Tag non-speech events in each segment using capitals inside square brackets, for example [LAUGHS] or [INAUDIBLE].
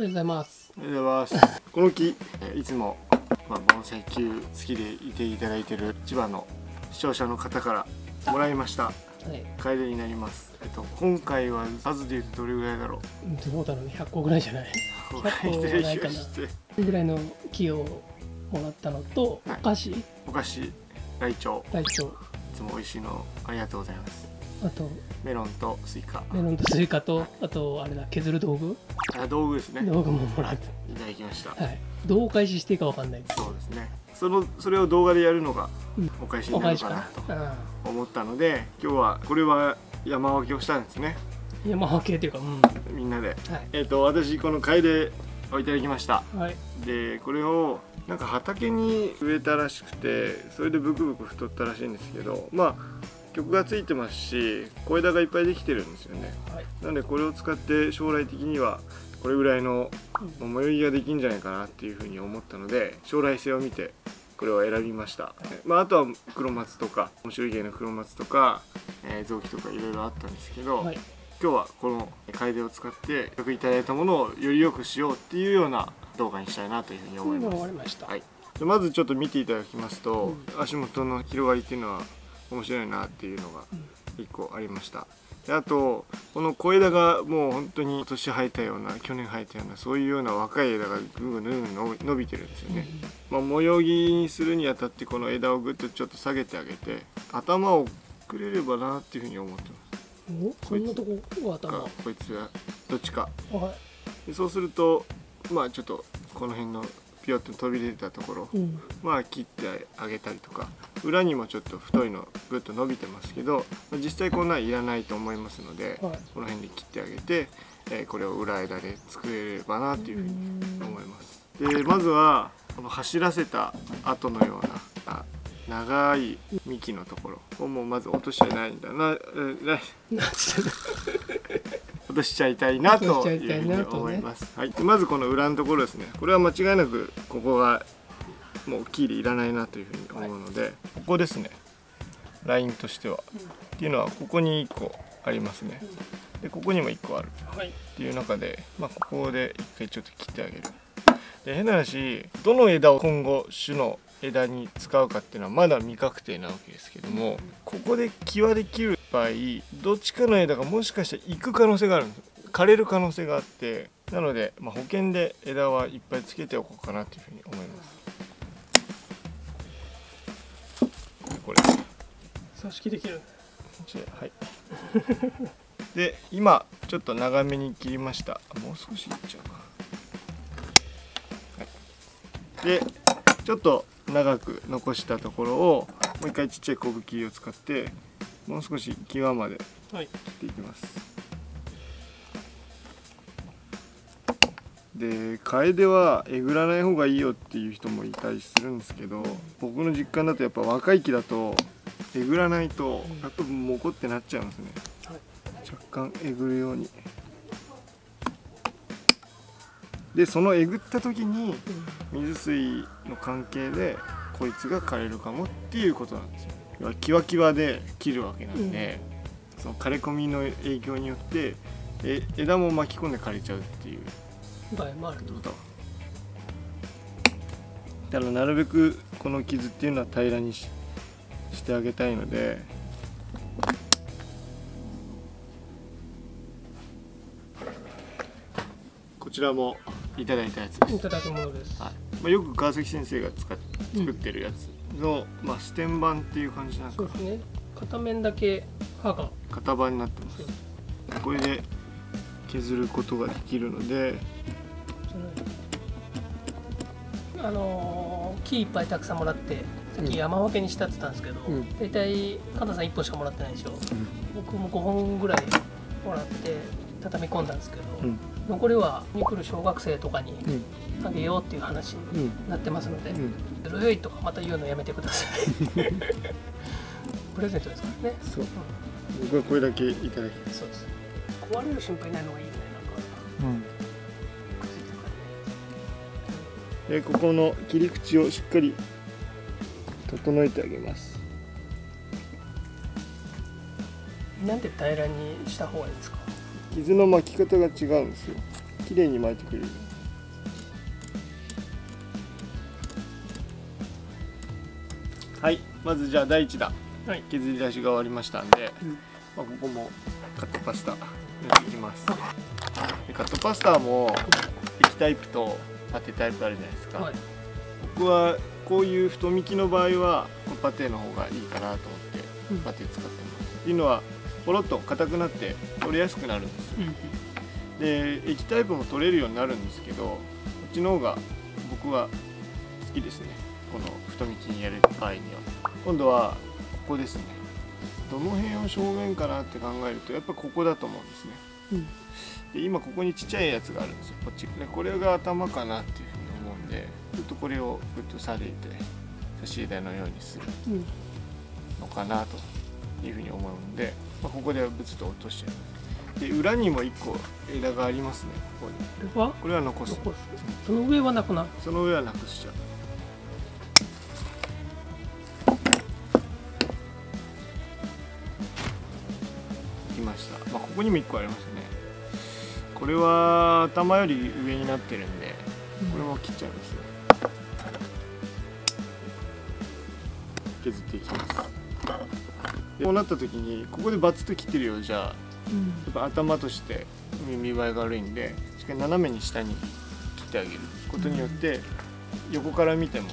おはようございます。おはようございます。この木、えいつも、まあ、盆栽球好きでいていただいている千葉の視聴者の方からもらいました。はい。カエデになります。えっと、今回は数で言うとどれぐらいだろう？どうだろうね、100個ぐらいじゃない？こ100個はないかなぐらいの木をもらったのと、おはい菓子、お菓子、ライチョウ、いライチョウ、つも美味しいのありがとうございます。あとメロンとスイカ。メロンとスイカと、あとあれだ、削る道具、あ道具ですね。道具ももらって、いただきました。はい。どうお返ししていいかわかんないです。そうですね。そのそれを動画でやるのがうんお返しにおなるかなな。と思ったので、今日はこれは山分けをしたんですね。うん。山分けっていうか、うん。みんなで。はい。えっ、と私このカエデをいただきました。はい。でこれをなんか畑に植えたらしくてそれでブクブク太ったらしいんですけどまあ曲がついてますし小枝がいっぱいできてるんですよね。はい。なのでこれを使って将来的にはこれぐらいのうん。最寄りができんじゃないかなっていうふうに思ったので将来性を見てこれを選びました、まあ、あとは黒松とか面白い芸の黒松とか、えー臓器とかいろいろあったんですけど、はい。今日はこのカエデを使ってよくいただいたものをより良くしようっていうような動画にしたいなというふうに思い終ます。ま。はい、でまずちょっと見ていただきますと、足元の広がりっていうのは面白いなっていうのが1個ありましたであとこの小枝がもう本当に今年生えたような去年生えたようなそういうような若い枝がぐんぐんぐんぐん伸びてるんですよね、まあ、模様着にするにあたってこの枝をぐっとちょっと下げてあげて頭をくれればなっていうふうに思ってますおそんなとこが頭。かこいつはどっちかはい。でそうするとまあちょっとこの辺のピヨッと飛び出たところ、うん。まあ切ってあげたりとか裏にもちょっと太いのぐっと伸びてますけどまあ実際こんなんいらないと思いますので、はい。この辺で切ってあげて、えーこれを裏枝で作れればなっていうふうに思います。でまずはこの走らせた後のようなあ長い幹のところをもうまず落としちゃいないんだなえーな [LAUGHS] 落としちゃいたいなというふうに思います、はい、でまずこの裏のところですね。これは間違いなくここがもうキーでいらないなというふうに思うので、ここですね。ラインとしては、っていうのはここに1個ありますね。でここにも1個ある。はい。っていう中で、まあ、ここで一回ちょっと切ってあげる。で変な話どの枝を今後種の枝に使うかっていうのはまだ未確定なわけですけどもここで際で切る場合どっちかの枝がもしかしたら行く可能性があるんです枯れる可能性があって。なので、まあ、保険で枝はいっぱいつけておこうかなというふうに思いますこれ挿し木できる。はい。[LAUGHS] で今ちょっと長めに切りました。もう少しいっちゃうか。はい、でちょっと長く残したところをもう一回ちっちゃい小ぶ切りを使ってもう少し際まではい。切っていきます。でカエデはえぐらない方がいいよっていう人もいたりするんですけど僕の実感だとやっぱ若い木だとえぐらないとやっぱモコってなっちゃうんですね。はい。若干えぐるように。でそのえぐった時に水水の関係でこいつが枯れるかもっていうことなんですよ。要はキワキワで切るわけなんで、その枯れ込みの影響によってえ枝も巻き込んで枯れちゃうっていう場合もあると。こと？だからなるべくこの傷っていうのは平らにししてあげたいのでこちらもいただいたやつですいただくものです。はいまあ、よく川崎先生が使っ作ってるやつの、まあ、ステン版っていう感じなんですか？そうですね。片面だけ刃が。型番になってますこれで削ることができるのでそのあのー木いっぱいたくさんもらってさっき山分けにしたって言ったんですけど、うん。大体加藤さん1本しかもらってないでしょ、僕も5本ぐらいもらって畳み込んだんですけど、うん。残りはに来る小学生とかにうん。あげようっていう話にうんなってますのでうん「ずるい」とかまた言うのやめてください。[LAUGHS] プレゼントですからね、そう。僕はこれだけいただきそうです。壊れる心配ないのがいいよねなんか。くっえここの切り口をしっかり整えてあげます。なんで平らにした方がいいですか？傷の巻き方が違うんですよ。綺麗に巻いてくれる。はいまずじゃあ第一弾、はい、削り出しが終わりましたんで、うん、まあ、ここもカットパスタ塗っていきます。カットパスタも液タイプとパテタイプあるじゃないですか、はい。僕はこういう太巻きの場合はこのパテの方がいいかなと思ってうん。パテ使ってます、っていうのはポロッと硬くなって取れやすくなるんです。うんで液タイプも取れるようになるんですけどこっちの方が僕は好きですね。この太巻きにやる場合には。今度はここですね。どの辺を正面かなって考えるとやっぱここだと思うんですね。うんで今ここにちっちゃいやつがあるんですよ。こっち。でこれが頭かなっていうふうに思うんでちょっとこれをグッと下げて差し枝のようにするうんのかなというふうに思うんで、まあ、ここでブツと落としちゃいます。で裏にも1個枝がありますねここに。これは？これは残す。残す。その上はなくなる。その上はなくしちゃう。きました、まあ、ここにも1個ありますねこれは頭より上になってるんでこれも切っちゃいますね。削っていきます。でこうなった時にここでバツッと切ってるようじゃうん。やっぱ頭として見栄えが悪いんでしっかり斜めに下に切ってあげる。ことによって横から見ても、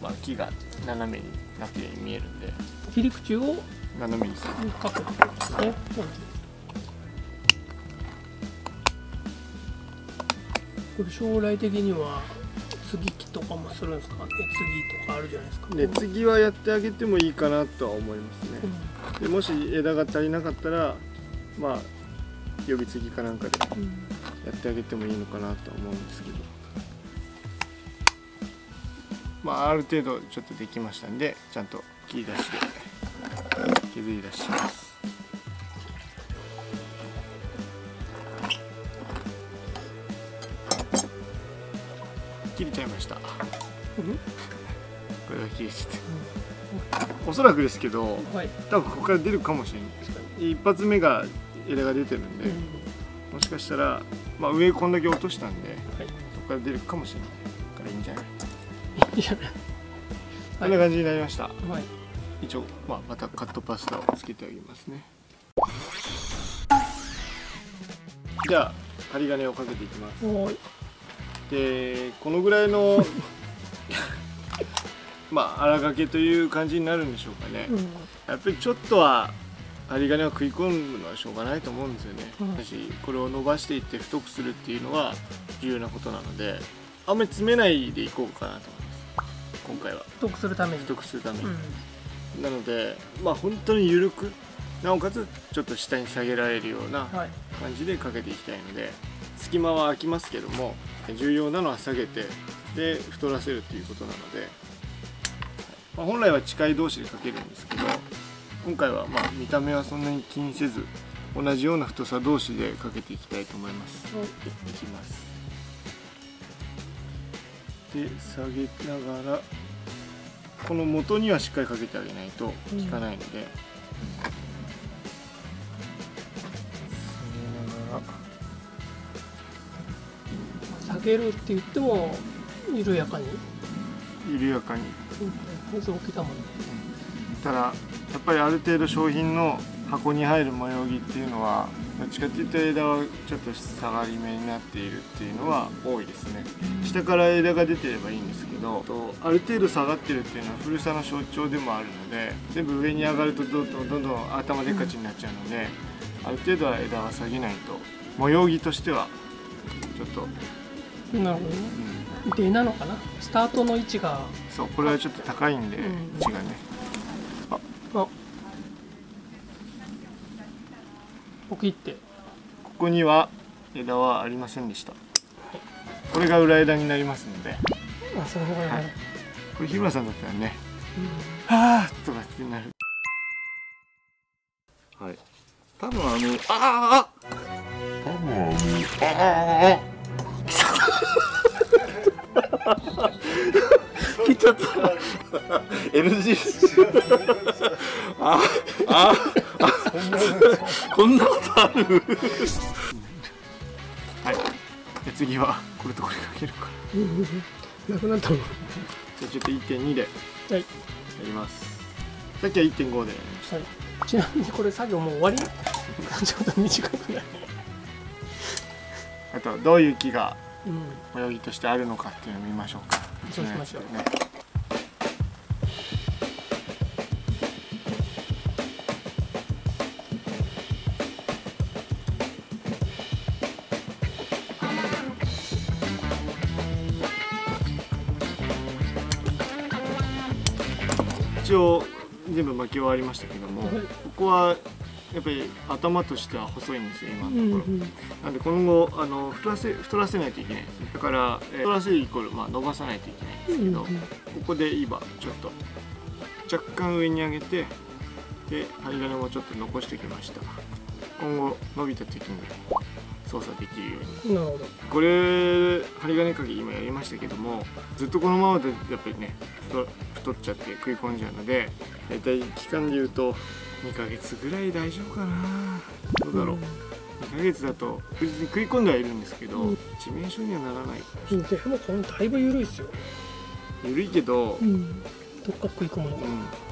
まあ、木が斜めになってるように見えるんで。切り口を斜めにするこれ将来的には接ぎ木とかもするんですか？ね継ぎとかあるじゃないですか。で次はやってあげてもいいかなとは思いますね。うん。でもし枝が足りなかったらまあ呼び継ぎかなんかでうん。やってあげてもいいのかなとは思うんですけど。まあある程度ちょっとできましたんでちゃんと切り出しで削り出ししますました。こうん？れが切れちゃっておそらくですけどはい。多分ここから出るかもしれない。一発目が枝が出てるんで、うん。もしかしたら、まあ、上こんだけ落としたんではい。そこから出るかもしれないからいいんじゃない？いいじゃない？こんな感じになりました。はい。一応、まあ、またカットパスタをつけてあげますね。じゃあ針金をかけていきますでこのぐらいの [LAUGHS] まあ荒掛けという感じになるんでしょうかね、うん。やっぱりちょっとは針金は食い込むのはしょうがないと思うんですよね、うん。私これを伸ばしていって太くするっていうのは重要なことなのであんまり詰めないでいこうかなと思います。今回は。太くするために。太くするために、うん。なのでまあ本当に緩くなおかつちょっと下に下げられるようなはい。感じでかけていきたいので隙間は空きますけども重要なのは下げてで太らせるっていうことなので、まあ本来は近い同士でかけるんですけど今回はまあ見た目はそんなに気にせず同じような太さ同士でかけていきたいと思います。いきます。で下げながらこの元にはしっかりかけてあげないと効かないので、下げながら下げるって言っても緩やかに。緩やかに。うん。水たもんねただやっぱりある程度商品の箱に入る模様着っていうのはどっちかっていうと枝はちょっと下がり目になっているっていうのは多いですね。下から枝が出てればいいんですけどとある程度下がってるっていうのは古さの象徴でもあるので全部上に上がるとどんどんどんどん頭でっかちになっちゃうのである程度は枝は下げないと。模様着としてはちょっと、なるほどね。うなのかな？スタートの位置が。そうこれはちょっと高いんでうん。位置がね。あポキって。ここには枝はありませんでした。これが裏枝になりますので。あその方がいいな、はい。これ日村さんだったらねうん「はあ!」とかってなる。はい。多分あのああ多分あのああ切っちゃった。NG あああこんなことある？はい。で次はこれとこれかけるから。なくなったの？じゃあちょっと1.2ではい。ります。さっきは1.5で。はい、ちなみにこれ作業もう終わり？[LAUGHS] ちょっと短くないあとどういう木がうん泳ぎとしてあるのかっていうのを見ましょうか。そうしましょう。ね一応全部巻き終わりましたけども、はい。ここはやっぱり頭としては細いんですよ今のところ、うんなんで今後あの太らせ太らせないといけない。んですねだから、えー太らせるイコール、まあ、伸ばさないといけないんですけど、うんここで今ちょっと若干上に上げてで針金もちょっと残しておきました。今後伸びた時に操作できるように。なるほど。これ針金かけ今やりましたけどもずっとこのままでやっぱりね太太っちゃって食い込んじゃうので大体期間で言うと2ヶ月ぐらい大丈夫かな。どうだろう、2ヶ月だと確実に食い込んではいるんですけど、うん。致命傷にはならない。うんでもこのだいぶ緩いっすよ。緩いけど、うん。んどっか食い込むの。が、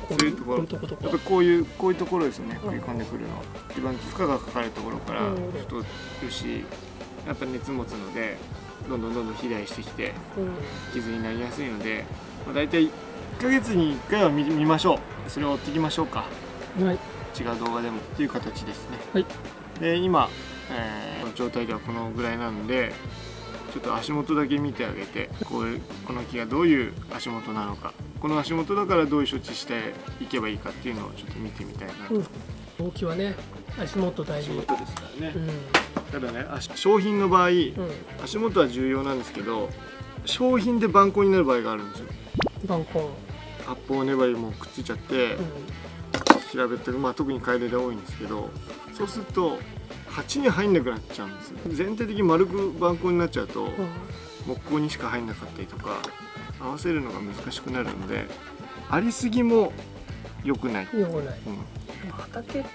こそういうところ。やっぱりこういうこういうところですよね。食い込んでくるの。一番負荷がかかるところからうん。太るしやっぱ熱持つのでどんどんどんどん肥大してきてうん。傷になりやすいので、まあ、大体1ヶ月に1回は見見ましょう。それを追っていきましょうかはい。違う動画でもっていう形ですね。はい。で今、えーこの状態ではこのぐらいなのでちょっと足元だけ見てあげてこういうこの木がどういう足元なのか。この足元だからどういう処置していけばいいかっていうのをちょっと見てみたいなと、うん。動きはね。足元大事。足元ですからね。う、ん。ただね足商品の場合うん。足元は重要なんですけど商品で番号になる場合があるんですよ。バンコン発泡粘りもくっついちゃって、うん平べったく、まあ、特に楓で多いんですけどそうすると鉢に入んなくなっちゃうんですよ。全体的に丸く番号になっちゃうと木工にしか入んなかったりとか合わせるのが難しくなるのでありすぎも良くない、うんよくない。うん、畑って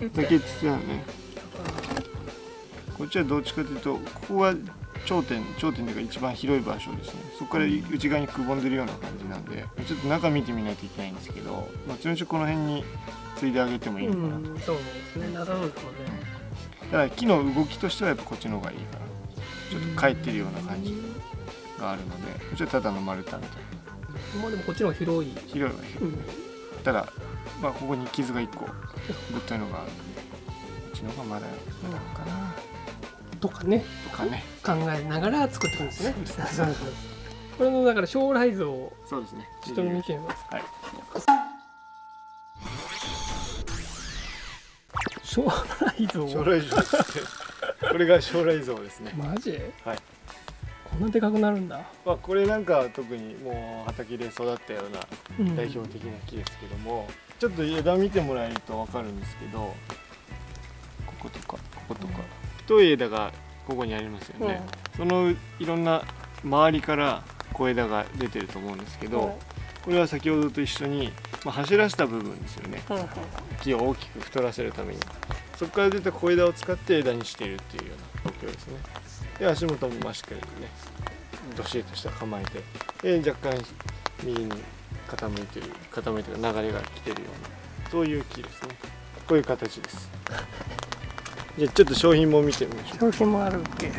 言ったらだけつだよね。こっちはどっちかというとここが頂点頂点というか一番広い場所ですね。そこから内側にくぼんでるような感じなんでちょっと中見てみないといけないんですけどまあちこの辺についであげてもいいのかな。と、うんそうですね。なさそうですもんね。ただ木の動きとしてはやっぱこっちの方がいいかな。ちょっと帰ってるような感じがあるのでこっちはただの丸太みたいな。まあでもこっちの方が広い。広いは広いうん。ただまあここに傷が1個ぶっといのがあるんでこっちの方がまだまだかなとかね。とかね。考えながら作っていくんですね。そうですそうそうこれのだから将来像をそうですね。ちょっと見てみます。はい。将来像将来像これが将来像ですね。マジ？はい。こんなでかくなるんだ、まあこれなんか特にもう畑で育ったようなうん。代表的な木ですけども、ちょっと枝見てもらえると分かるんですけどこことかこことか太い枝がここにありますよね、そのいろんな周りから小枝が出てると思うんですけど、これは先ほどと一緒に、まあ、走らせた部分ですよね。木を大きく太らせるために。そこから出た小枝を使って枝にしているっていうような状況ですね。で足元もまあしっかりねどっしりとした構えてで若干右に傾いてる傾いてる流れが来てるようなそういう木ですね。こういう形です [LAUGHS] じゃあちょっと商品も見てみましょう。商品もあるっけ？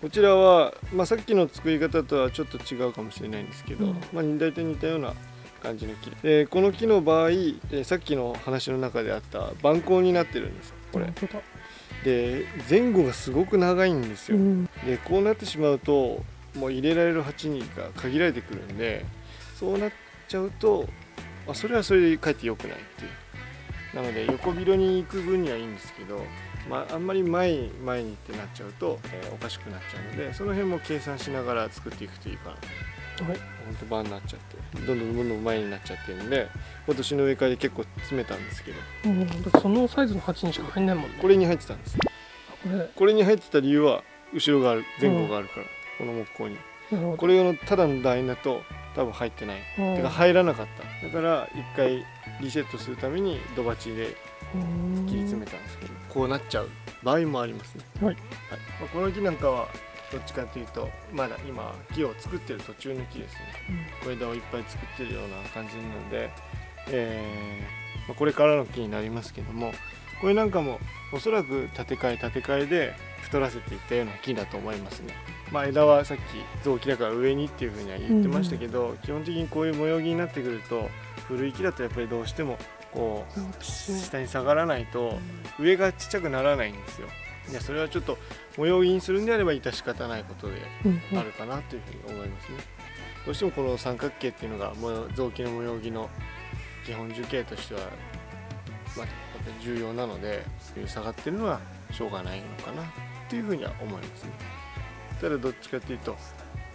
こちらは、まあ、さっきの作り方とはちょっと違うかもしれないんですけど、うん。まあ、大体似たような感じの木。でこの木の場合、えーさっきの話の中であった板高になってるんです。これ。で前後がすごく長いんですよ、うん。でこうなってしまうともう入れられる鉢にが限られてくるんでそうなっちゃうと、まあ、それはそれでかえって良くないっていうなので横広に行く分にはいいんですけど、まあ、あんまり前に前にってなっちゃうと、えーおかしくなっちゃうのでその辺も計算しながら作っていくといいかなと。はい。本当バーになっちゃってどんどんどんどん前になっちゃってるんで今年の植え替えで結構詰めたんですけど。うん、そのサイズの鉢にしか入んないもんね。これに入ってたんですこれ。これに入ってた理由は後ろがある前後があるから、この木工に。これ用のただの楕円だと多分入ってない、うん。てか入らなかった。だから一回リセットするために土鉢でうん。切り詰めたんですけどこうなっちゃう場合もありますね。はい。まあこの木なんかはどっちかというとまだ今木を作ってる途中の木ですね。小枝をいっぱい作ってるような感じなのでえーまあこれからの木になりますけどもこれなんかもおそらく建て替え建て替えで太らせていったような木だと思いますね。まあ、枝はさっき雑木だから上にっていうふうには言ってましたけど、基本的にこういう模様木になってくると古い木だとやっぱりどうしてもこそう下に下がらないと上がちっちゃくならないんですよ。いやそれはちょっと模様木にするんであれば致し方ないことでうんうんあるかなというふうに思いますね。どうしてもこの三角形っていうのが模様雑木の模様木の基本樹形としては、まあ、重要なので下がってるのはしょうがないのかなっていうふうには思いますね。ただどっちかっていうと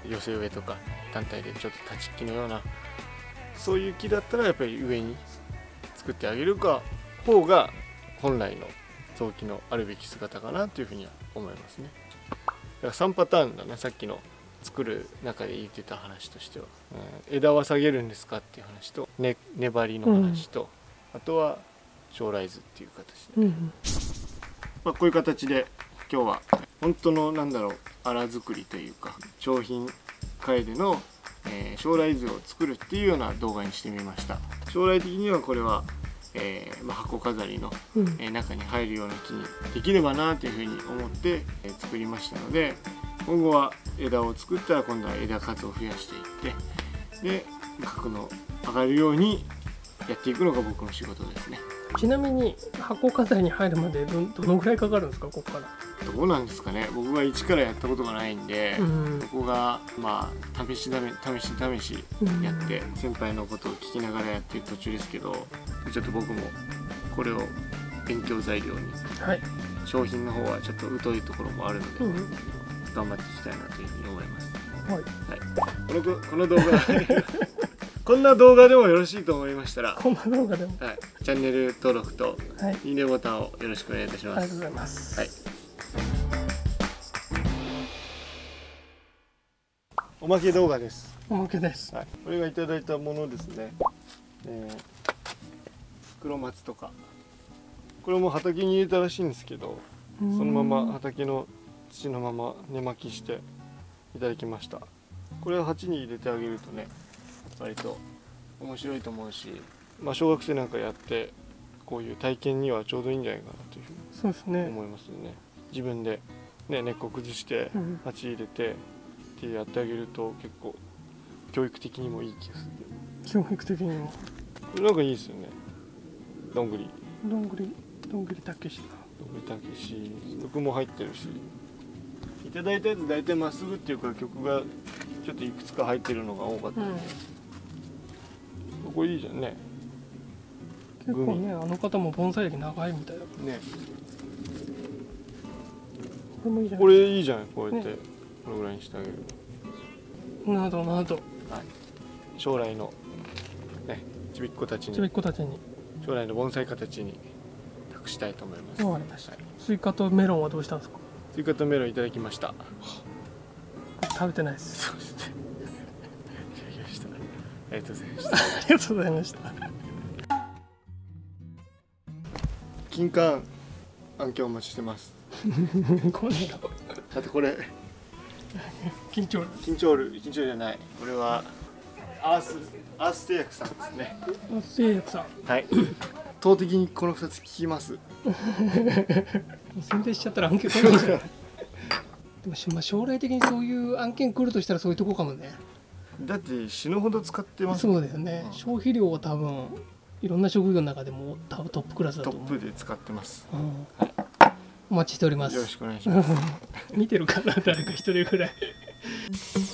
寄せ植えとか単体でちょっと立ち木のようなそういう木だったらやっぱり上に作ってあげるか方が本来の雑木のあるべき姿かなというふうには思いますね。だから3パターンだねさっきの作る中で言ってた話としては、うん枝は下げるんですかっていう話と、ね、粘りの話と、あとは将来図っていう形で、うんうん。まあ、こういう形で今日は本当のなんだろう荒作りというか商品会での、えー将来図を作るっていうような動画にしてみました。将来的にはこれは、えーまあ、箱飾りのうん。えー中に入るような木にできればなというふうに思って、えー作りましたので今後は枝を作ったら今度は枝数を増やしていってで角の上がるようにやっていくのが僕の仕事ですねちなみに箱飾りに入るまでどどのぐらいかかるんですかここから？どうなんですかね。僕は一からやったことがないんで、うん。そこがまあ試し試し試しやって先輩のことを聞きながらやってる途中ですけどちょっと僕もこれを勉強材料にはい、商品の方はちょっと疎いところもあるので、うん。頑張っていきたいなというふうに思います。はい、このここの動画こんな動画でもよろしいと思いましたら、こんな動画でも。はい、チャンネル登録とはい。いいねボタンをよろしくお願いいたします。ありがとうございます、はい。おまけ動画です。おまけです。はい、これがいただいたものですね。えー黒松とか、これも畑に入れたらしいんですけど、そのまま畑の土のまま根巻きしていただきました。これを鉢に入れてあげるとね割と面白いと思うし、まあ、小学生なんかやってこういう体験にはちょうどいいんじゃないかなというふうにそうですね。思いますよね。自分で、ね、根っこ崩してうん。鉢入れてってやってあげると結構教育的にもいい気がする。教育的にも。これなんかいいですよね。どんぐり。どんぐりどんぐりたけしだ。どんぐりたけし。曲も入ってるし。いただいたやつ大体まっすぐっていうか曲がちょっといくつか入ってるのが多かったんで、これいいじゃんね。結構ねあの方も盆栽歴長いみたいだからね。これもいいじゃんこれいいじゃんこうやって、ね。このぐらいにしてあげるなどなど。将来の。ね。ちびっ子たちちびっに子たちに。将来の盆栽家たちに。託したいと思います。わかりました。はい。スイカとメロンはどうしたんですか？スイカとメロンいただきました。食べてないですそうですねいただきましたありがとうございました。ありがとうございました。金柑案件お待ちしてます。[LAUGHS] これがあとこれ緊張。緊張る緊張じゃない。これはアースアース製薬さんですね。製薬さん。はい。圧倒的にこの2つ効きます。宣伝しちゃったら案件来ないじゃんでもしまあ将来的にそういう案件来るとしたらそういうとこかもねだって死ぬほど使ってます。そうだよね、うん。消費量は多分いろんな職業の中でも多分トップクラスだトと思う。ップで使ってます。うん。お待ちしております。よろしくお願いします。[LAUGHS] 見てるかな？誰か一人ぐらい [LAUGHS]